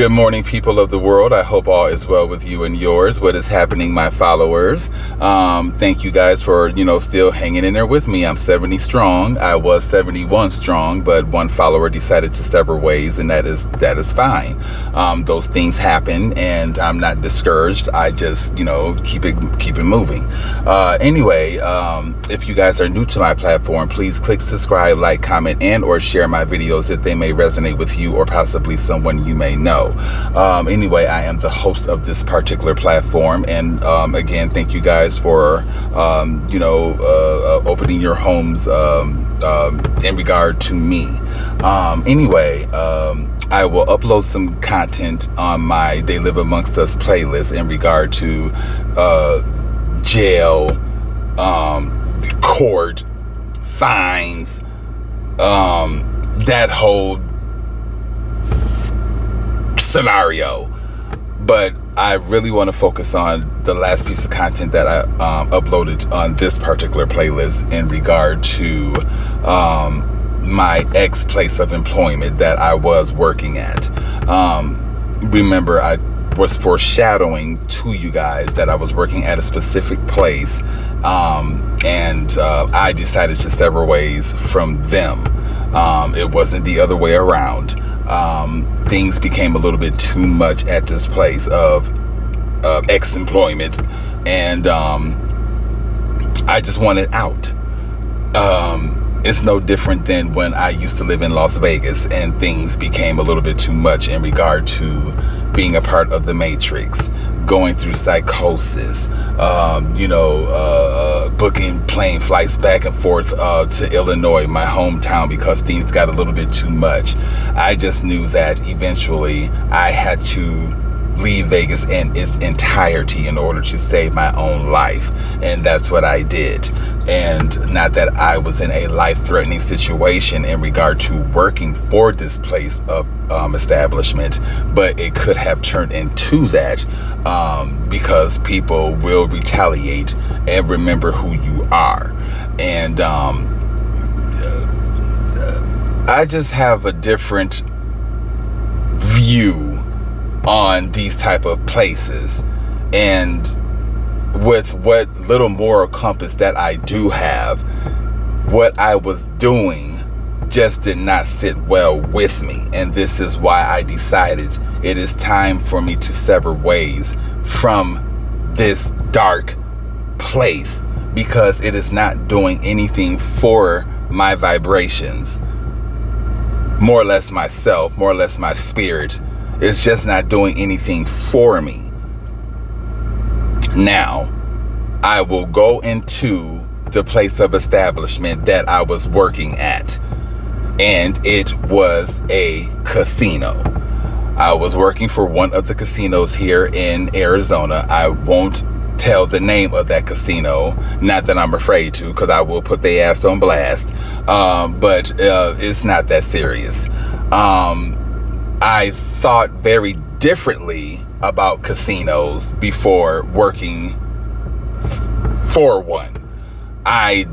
Good morning, people of the world. I hope all is well with you and yours. What is happening, my followers? Um, thank you guys for, you know, still hanging in there with me. I'm 70 strong. I was 71 strong, but one follower decided to sever ways, and that is that is fine. Um, those things happen, and I'm not discouraged. I just, you know, keep it keep it moving. Uh, anyway, um, if you guys are new to my platform, please click subscribe, like, comment, and or share my videos if they may resonate with you or possibly someone you may know. Um, anyway, I am the host of this particular platform, and um, again, thank you guys for um, you know uh, uh, opening your homes um, um, in regard to me. Anyway. I will upload some content on my They Live Amongst Us playlist in regard to uh, jail, um, court, fines, um, that whole scenario. But I really want to focus on the last piece of content that I um, uploaded on this particular playlist in regard to um, my ex place of employment that I was working at. Um, remember, I was foreshadowing to you guys that I was working at a specific place um, and uh, I decided to sever ways from them. Um, it wasn't the other way around um, things became a little bit too much at this place of, of ex-employment and um, I just wanted out. Um, it's no different than when I used to live in Las Vegas and things became a little bit too much in regard to being a part of the Matrix, going through psychosis, um, you know, uh, uh, booking plane flights back and forth uh, to Illinois, my hometown, because things got a little bit too much. I just knew that eventually I had to leave Vegas in its entirety in order to save my own life. And that's what I did. And not that I was in a life threatening situation in regard to working for this place of um, establishment, but it could have turned into that um, because people will retaliate and remember who you are. And um, uh, I just have a different view on these type of places and with what little moral compass that I do have what I was doing just did not sit well with me and this is why I decided it is time for me to sever ways from this dark place because it is not doing anything for my vibrations more or less myself more or less my spirit it's just not doing anything for me. Now, I will go into the place of establishment that I was working at. And it was a casino. I was working for one of the casinos here in Arizona. I won't tell the name of that casino. Not that I'm afraid to, because I will put their ass on blast. Um, but uh, it's not that serious. Um, I thought very differently about casinos before working for one. I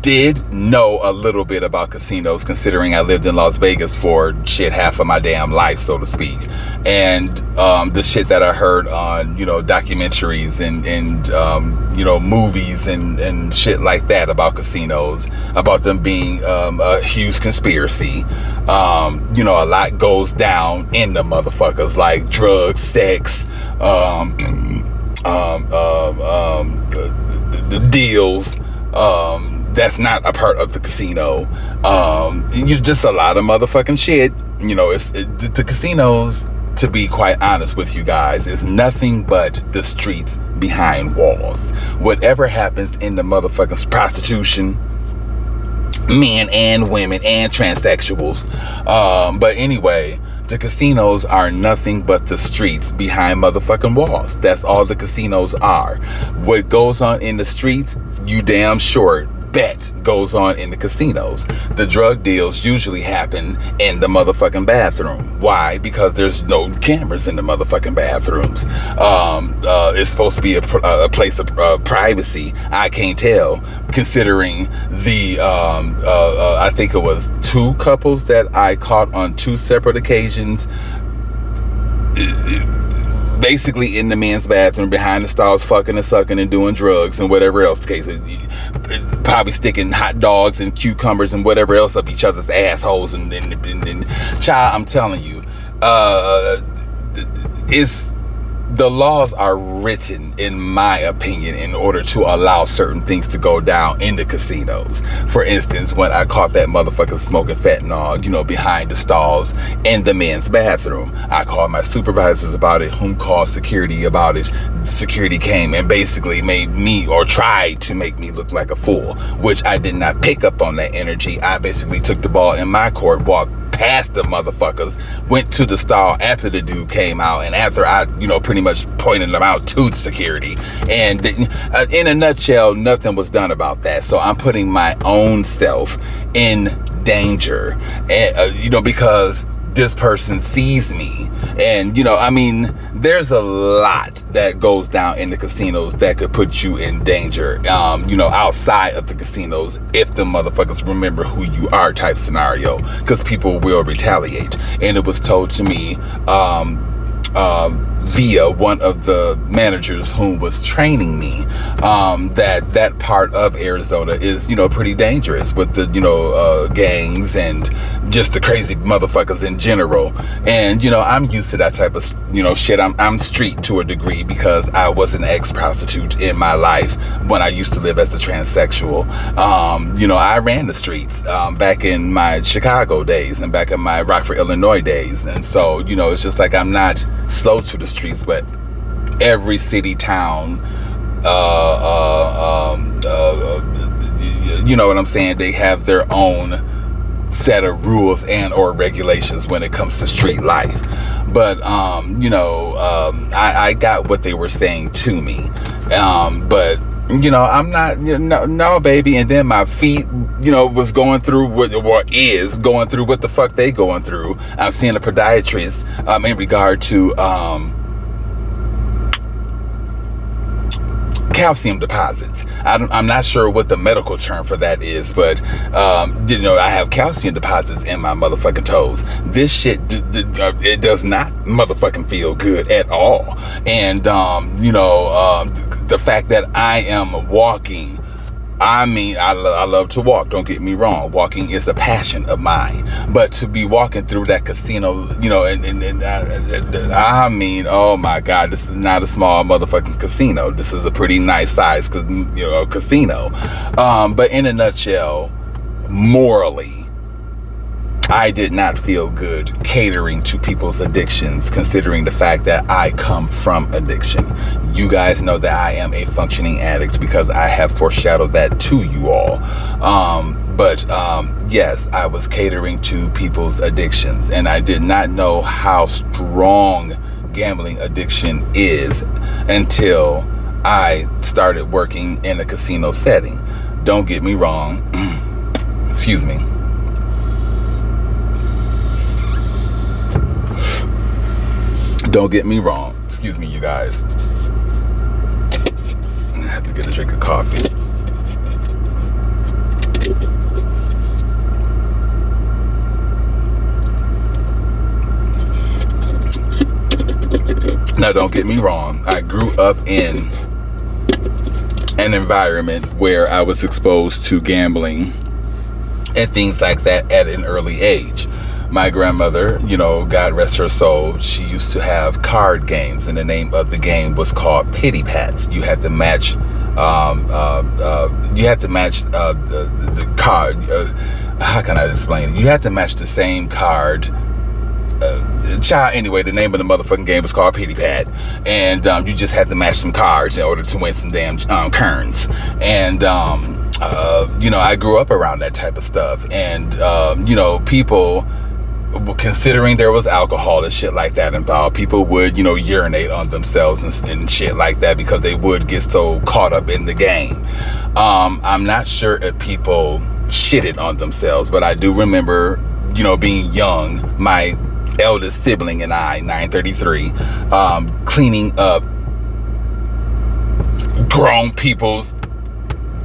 did know a little bit about casinos considering I lived in Las Vegas for shit half of my damn life, so to speak. And um, the shit that I heard on, you know, documentaries and, and um, you know, movies and, and shit like that about casinos, about them being um, a huge conspiracy. Um, you know, a lot goes down in the motherfuckers like drugs, sex, um, um, the, the, deals, um, that's not a part of the casino. Um, you just a lot of motherfucking shit. You know, it's it, the casinos. To be quite honest with you guys, is nothing but the streets behind walls. Whatever happens in the motherfucking prostitution, men and women and transsexuals. Um, but anyway, the casinos are nothing but the streets behind motherfucking walls. That's all the casinos are. What goes on in the streets, you damn sure bet goes on in the casinos. The drug deals usually happen in the motherfucking bathroom. Why? Because there's no cameras in the motherfucking bathrooms. Um, uh, it's supposed to be a, a place of uh, privacy. I can't tell, considering the, um, uh, uh, I think it was two couples that I caught on two separate occasions basically in the men's bathroom behind the stalls, fucking and sucking and doing drugs and whatever else the case. Probably sticking hot dogs and cucumbers and whatever else up each other's assholes. And, and child, I'm telling you, uh, it's the laws are written, in my opinion, in order to allow certain things to go down in the casinos. For instance, when I caught that motherfucker smoking fentanyl, you know, behind the stalls in the men's bathroom, I called my supervisors about it, whom called security about it. Security came and basically made me or tried to make me look like a fool, which I did not pick up on that energy. I basically took the ball in my court, walked past the motherfuckers, went to the stall after the dude came out, and after I, you know, pretty much pointed them out to security. And uh, in a nutshell, nothing was done about that. So I'm putting my own self in danger, and uh, you know, because this person sees me. And, you know, I mean, there's a lot that goes down in the casinos that could put you in danger, um, you know, outside of the casinos if the motherfuckers remember who you are type scenario, because people will retaliate. And it was told to me, um, via one of the managers who was training me um, that that part of Arizona is you know pretty dangerous with the you know uh, gangs and just the crazy motherfuckers in general. And you know I'm used to that type of you know shit. I'm, I'm street to a degree because I was an ex-prostitute in my life when I used to live as a transsexual. Um, you know I ran the streets um, back in my Chicago days and back in my Rockford Illinois days. And so you know it's just like I'm not slow to the streets, but every city, town, uh, uh, um, uh, you know what I'm saying? They have their own set of rules and or regulations when it comes to street life. But um, you know, um, I, I, got what they were saying to me. Um, but you know, I'm not, you know, no, baby. And then my feet, you know, was going through what, or is going through what the fuck they going through. I'm seeing a podiatrist um, in regard to um, calcium deposits. I'm not sure what the medical term for that is, but um, you know, I have calcium deposits in my motherfucking toes. This shit, uh, it does not motherfucking feel good at all. And um, you know, um, the fact that I am walking I mean, I, lo- I love to walk. Don't get me wrong. Walking is a passion of mine. But to be walking through that casino, you know, and, and, and I mean, oh my God, this is not a small motherfucking casino. This is a pretty nice size, you know, casino. Um, but in a nutshell, morally, I did not feel good catering to people's addictions, considering the fact that I come from addiction. You guys know that I am a functioning addict because I have foreshadowed that to you all. Um, but um, yes, I was catering to people's addictions, and I did not know how strong gambling addiction is until I started working in a casino setting. Don't get me wrong. Excuse me. Don't get me wrong. Excuse me, you guys. I have to get a drink of coffee. Now, don't get me wrong. I grew up in an environment where I was exposed to gambling and things like that at an early age my grandmother, you know, God rest her soul, she used to have card games, and the name of the game was called Pity Pats. You had to match, um, uh, uh, you had to match uh, the, the, card. Uh, how can I explain it? You had to match the same card. Uh, child, anyway, the name of the motherfucking game was called Pity Pat, and um, you just had to match some cards in order to win some damn um, kerns. And um, uh, you know, I grew up around that type of stuff, and um, you know, people considering there was alcohol and shit like that involved, people would, you know, urinate on themselves and, and shit like that because they would get so caught up in the game. Um, I'm not sure if people shitted on themselves, but I do remember, you know, being young, my eldest sibling and I, 933, um, cleaning up grown people's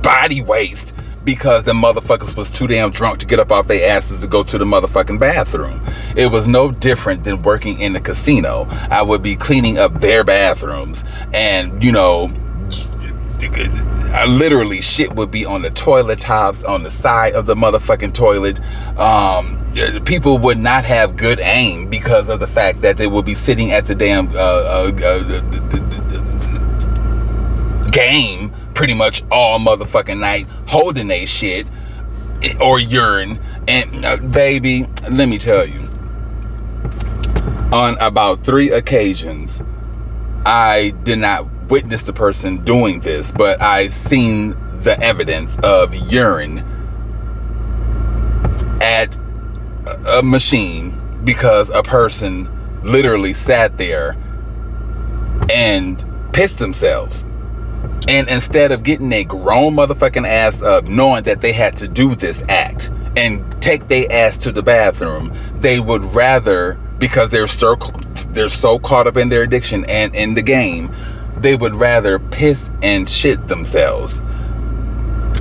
body waste because the motherfuckers was too damn drunk to get up off their asses to go to the motherfucking bathroom. It was no different than working in the casino. I would be cleaning up their bathrooms and, you know, I literally shit would be on the toilet tops on the side of the motherfucking toilet. Um, people would not have good aim because of the fact that they would be sitting at the damn uh, uh, uh, game pretty much all motherfucking night holding a shit or urine. And uh, baby, let me tell you, on about three occasions, I did not witness the person doing this, but I seen the evidence of urine at a machine because a person literally sat there and pissed themselves. And instead of getting a grown motherfucking ass up, knowing that they had to do this act and take their ass to the bathroom, they would rather, because they're so they're so caught up in their addiction and in the game, they would rather piss and shit themselves.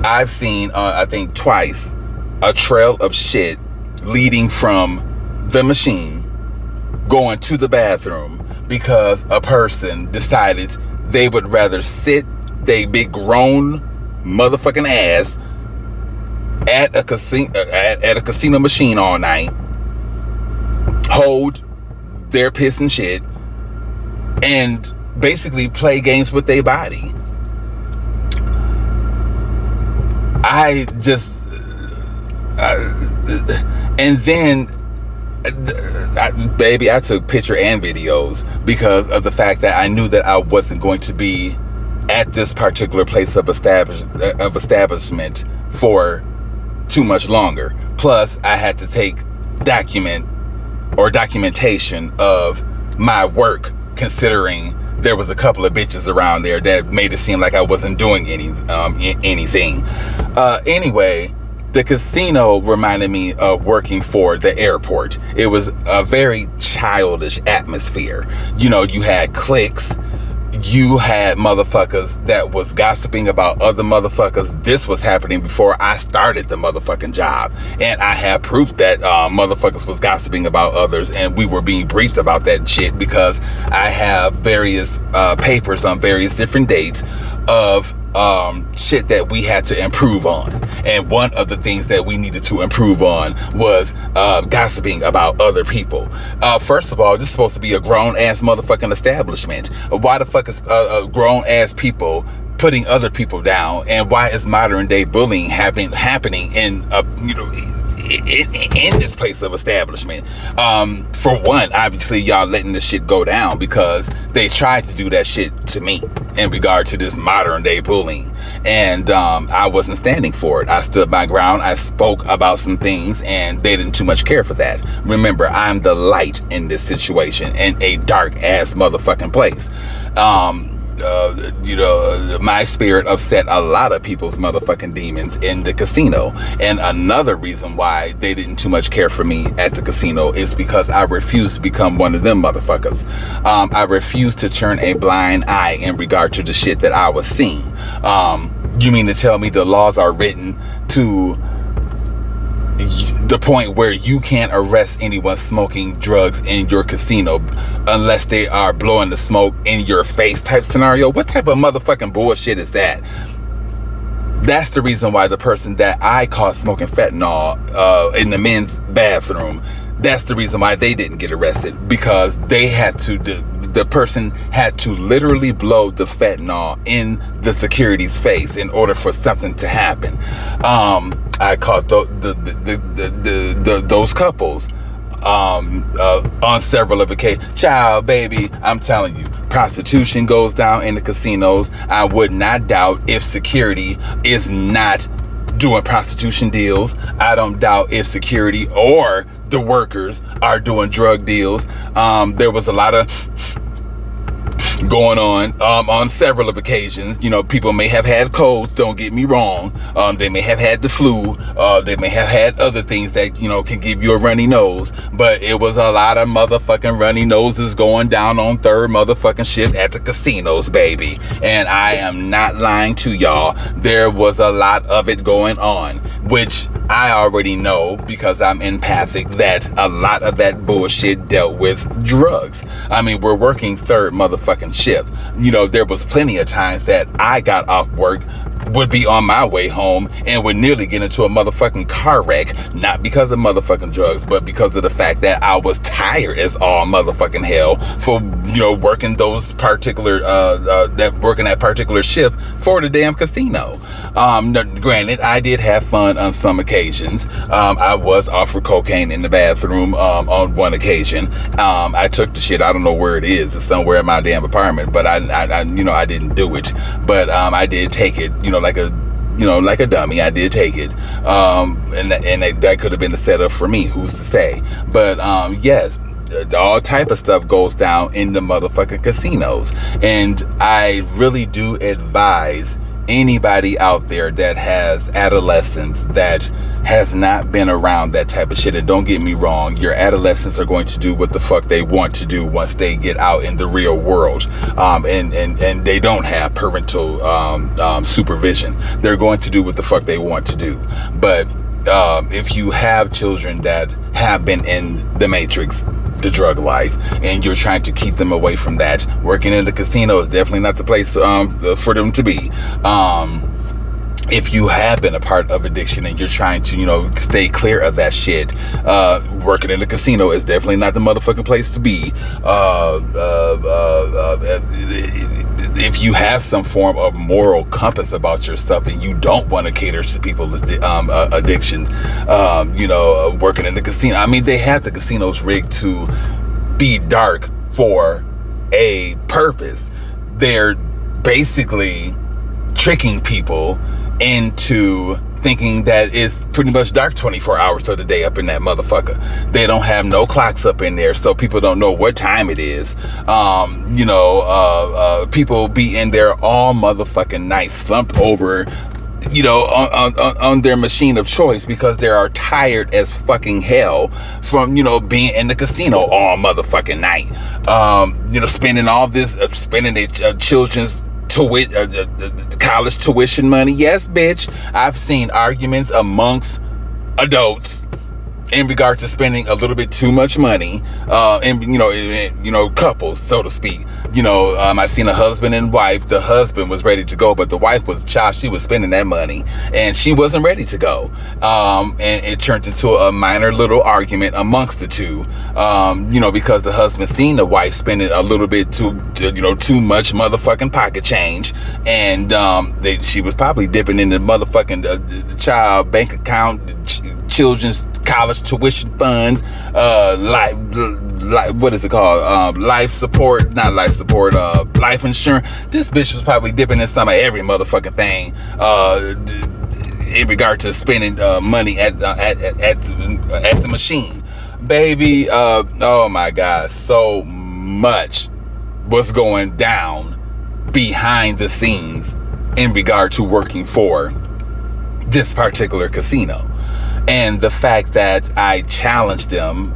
I've seen, uh, I think twice, a trail of shit leading from the machine going to the bathroom because a person decided they would rather sit they big grown motherfucking ass at a casino uh, at, at a casino machine all night hold their piss and shit and basically play games with their body. I just uh, uh and then uh, I, baby i took picture and videos because of the fact that i knew that i wasn't going to be at this particular place of establish of establishment for too much longer plus i had to take document or documentation of my work considering there was a couple of bitches around there that made it seem like I wasn't doing any um, anything. Uh, anyway, the casino reminded me of working for the airport. It was a very childish atmosphere. You know, you had cliques you had motherfuckers that was gossiping about other motherfuckers. This was happening before I started the motherfucking job. And I have proof that uh, motherfuckers was gossiping about others and we were being briefed about that shit because I have various uh, papers on various different dates of um, shit that we had to improve on. And one of the things that we needed to improve on was uh, gossiping about other people. Uh, first of all, this is supposed to be a grown ass motherfucking establishment. Why the fuck is uh, grown ass people putting other people down? And why is modern day bullying happening happening in a you know in, in, this place of establishment. Um, for one, obviously y'all letting this shit go down because they tried to do that shit to me in regard to this modern day bullying. And um, I wasn't standing for it. I stood my ground. I spoke about some things and they didn't too much care for that. Remember, I'm the light in this situation in a dark ass motherfucking place. Um, uh, you know, my spirit upset a lot of people's motherfucking demons in the casino. And another reason why they didn't too much care for me at the casino is because I refused to become one of them motherfuckers. Um, I refused to turn a blind eye in regard to the shit that I was seeing. Um, you mean to tell me the laws are written to the point where you can't arrest anyone smoking drugs in your casino unless they are blowing the smoke in your face type scenario. What type of motherfucking bullshit is that? That's the reason why the person that I caught smoking fentanyl uh, in the men's bathroom that's the reason why they didn't get arrested because they had to the, the person had to literally blow the fentanyl in the security's face in order for something to happen. Um, i caught the, the, the, the those couples um, uh, on several of occasions child baby i'm telling you prostitution goes down in the casinos. I would not doubt if security is not doing prostitution deals. I don't doubt if security or the workers are doing drug deals. Um, there was a lot of going on um, on several of occasions. You know, people may have had colds. Don't get me wrong. Um, they may have had the flu. Uh, they may have had other things that you know can give you a runny nose. But it was a lot of motherfucking runny noses going down on third motherfucking shift at the casinos, baby. And I am not lying to y'all. There was a lot of it going on, which I already know because I'm empathic that a lot of that bullshit dealt with drugs. I mean, we're working third motherfucking You know, there was plenty of times that I got off work would be on my way home and would nearly get into a motherfucking car wreck, not because of motherfucking drugs, but because of the fact that I was tired as all motherfucking hell for, you know, working those particular, uh, uh that working that particular shift for the damn casino. Um, granted, I did have fun on some occasions. Um, I was offered cocaine in the bathroom, um, on one occasion. Um, I took the shit. I don't know where it is. It's somewhere in my damn apartment, but I, I, I you know, I didn't do it, but, um, I did take it, you know, like a you know, like a dummy. I did take it, um, and and that, could have been a setup for me. Who's to say? But um, yes, all type of stuff goes down in the motherfucking casinos, and I really do advise anybody out there that has adolescents that has not been around that type of shit. And don't get me wrong, your adolescents are going to do what the fuck they want to do once they get out in the real world. Um, and, and, and they don't have parental um, um, supervision. They're going to do what the fuck they want to do. But um, if you have children that have been in the matrix, the drug life, and you're trying to keep them away from that, working in the casino is definitely not the place um, for them to be. Um, if you have been a part of addiction and you're trying to, you know, stay clear of that shit, uh, working in the casino is definitely not the motherfucking place to be. Uh, uh, uh, uh if you have some form of moral compass about yourself and you don't want to cater to people's um, uh, addictions, um, you know, working in the casino. I mean, they have the casinos rigged to be dark for a purpose. They're basically tricking people into thinking that it's pretty much dark 24 hours of the day up in that motherfucker. They don't have no clocks up in there, so people don't know what time it is. Um, you know, uh, uh, people be in there all motherfucking night, slumped over, you know, on, on, on, their machine of choice because they are tired as fucking hell from, you know, being in the casino all motherfucking night. Um, you know, spending all this, uh, spending their uh, children's uh, uh, college tuition money. Yes, bitch. I've seen arguments amongst adults in regard to spending a little bit too much money, uh, and you know, you know, couples, so to speak. You know, um, I seen a husband and wife. The husband was ready to go, but the wife was child. She was spending that money, and she wasn't ready to go. Um, and it turned into a minor little argument amongst the two. Um, you know, because the husband seen the wife spending a little bit too, you know, too much motherfucking pocket change, and um, they, she was probably dipping in the motherfucking uh, child bank account, ch- children's college tuition funds, uh, life, life what is it called? Uh, life support, not life support, uh, life insurance. This bitch was probably dipping in some of every motherfucking thing, uh, in regard to spending uh, money at, uh, at, at, at, at the machine. Baby, uh, oh my God, so much was going down behind the scenes in regard to working for this particular casino and the fact that I challenged them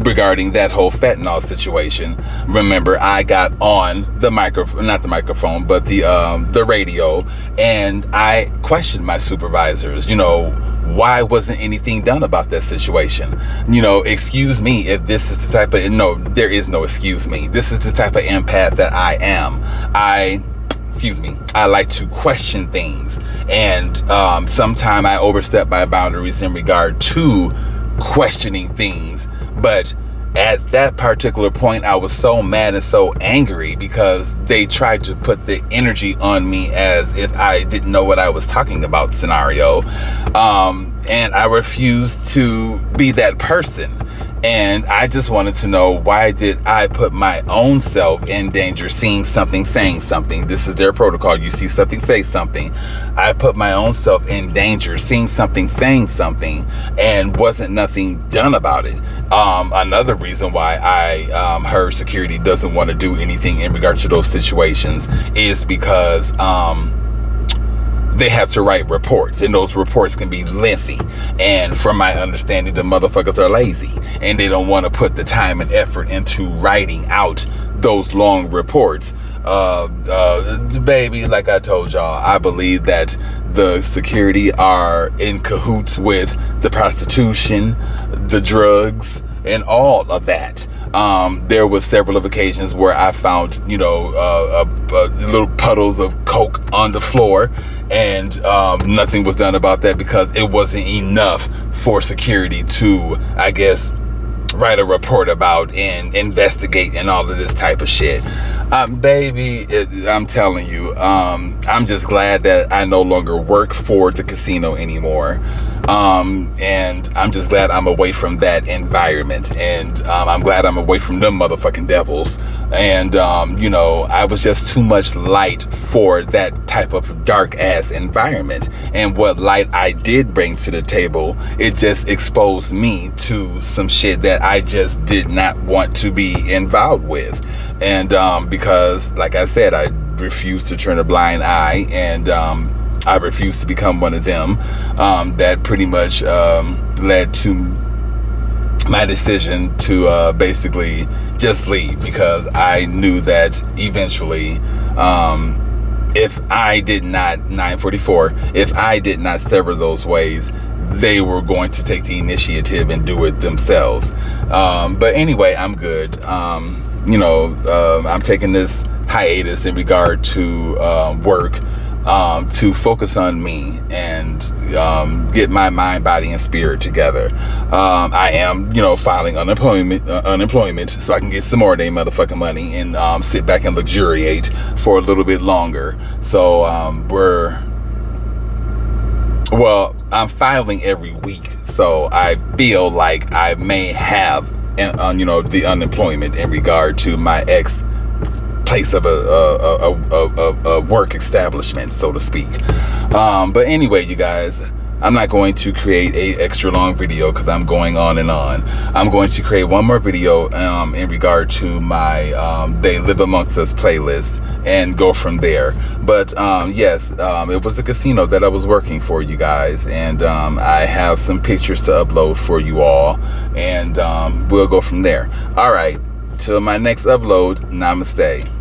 regarding that whole fentanyl situation. Remember, I got on the microphone, not the microphone, but the um, the radio, and I questioned my supervisors. You know, why wasn't anything done about that situation? You know, excuse me if this is the type of no, there is no excuse me. This is the type of empath that I am. I excuse me, I like to question things. And um, sometimes I overstep my boundaries in regard to questioning things. But at that particular point, I was so mad and so angry because they tried to put the energy on me as if I didn't know what I was talking about scenario. Um, and I refused to be that person. And I just wanted to know why did I put my own self in danger seeing something, saying something? This is their protocol. You see something, say something. I put my own self in danger seeing something, saying something, and wasn't nothing done about it. Um, another reason why I um, heard security doesn't want to do anything in regard to those situations is because. Um, they have to write reports, and those reports can be lengthy. And from my understanding, the motherfuckers are lazy and they don't want to put the time and effort into writing out those long reports. Uh, uh, baby, like I told y'all, I believe that the security are in cahoots with the prostitution, the drugs, and all of that. Um, there was several of occasions where I found, you know, uh, little puddles of coke on the floor, and um, nothing was done about that because it wasn't enough for security to, I guess, write a report about and investigate and all of this type of shit. Um, baby, it, I'm telling you, um, I'm just glad that I no longer work for the casino anymore. Um, and I'm just glad I'm away from that environment. And um, I'm glad I'm away from them motherfucking devils. And, um, you know, I was just too much light for that type of dark ass environment. And what light I did bring to the table, it just exposed me to some shit that I just did not want to be involved with. And um, because, like I said, I refused to turn a blind eye and um, I refused to become one of them. Um, that pretty much um, led to my decision to uh, basically just leave because I knew that eventually, um, if I did not 944, if I did not sever those ways, they were going to take the initiative and do it themselves. Um, but anyway, I'm good. Um, you know, uh, I'm taking this hiatus in regard to uh, work um, to focus on me and um, get my mind, body, and spirit together. Um, I am, you know, filing unemployment, uh, unemployment, so I can get some more their motherfucking money and um, sit back and luxuriate for a little bit longer. So um, we're, well, I'm filing every week, so I feel like I may have, an, uh, you know, the unemployment in regard to my ex place of a, a, a, a, work establishment, so to speak. Um, but anyway, you guys, I'm not going to create a extra long video because I'm going on and on. I'm going to create one more video um, in regard to my um, They Live Amongst Us playlist and go from there. But um, yes, um, it was a casino that I was working for you guys and um, I have some pictures to upload for you all and um, we'll go from there. All right, till my next upload, namaste.